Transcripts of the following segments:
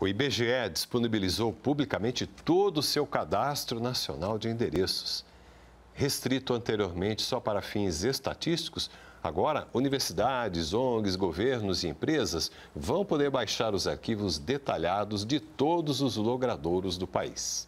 O IBGE disponibilizou publicamente todo o seu cadastro nacional de endereços. Restrito anteriormente só para fins estatísticos, agora universidades, ONGs, governos e empresas vão poder baixar os arquivos detalhados de todos os logradouros do país.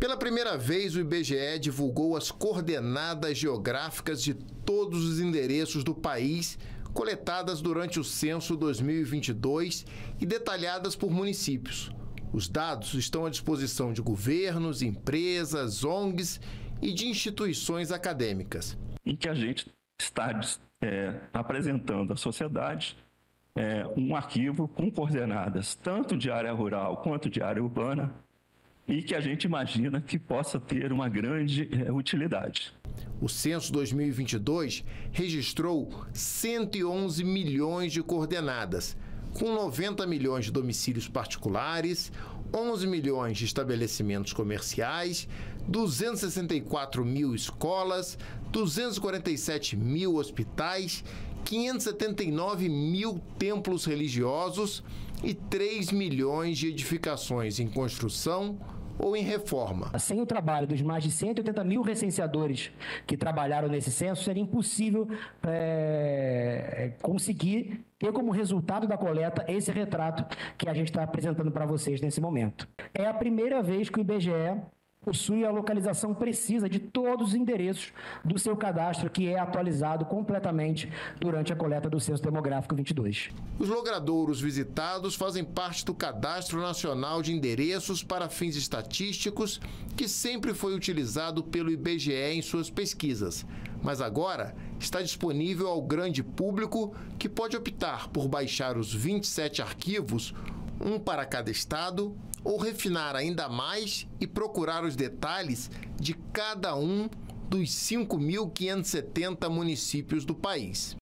Pela primeira vez, o IBGE divulgou as coordenadas geográficas de todos os endereços do país coletadas durante o censo 2022 e detalhadas por municípios. Os dados estão à disposição de governos, empresas, ONGs e de instituições acadêmicas. Em que a gente está é, apresentando à sociedade é, um arquivo com coordenadas tanto de área rural quanto de área urbana e que a gente imagina que possa ter uma grande é, utilidade. O censo 2022 registrou 111 milhões de coordenadas, com 90 milhões de domicílios particulares, 11 milhões de estabelecimentos comerciais, 264 mil escolas, 247 mil hospitais, 579 mil templos religiosos e 3 milhões de edificações em construção ou em reforma. Sem o trabalho dos mais de 180 mil recenseadores que trabalharam nesse censo, seria impossível é, conseguir ter como resultado da coleta esse retrato que a gente está apresentando para vocês nesse momento. É a primeira vez que o IBGE possui a localização precisa de todos os endereços do seu cadastro, que é atualizado completamente durante a coleta do Censo Demográfico 22. Os logradouros visitados fazem parte do Cadastro Nacional de Endereços para Fins Estatísticos, que sempre foi utilizado pelo IBGE em suas pesquisas, mas agora está disponível ao grande público que pode optar por baixar os 27 arquivos um para cada estado, ou refinar ainda mais e procurar os detalhes de cada um dos 5.570 municípios do país.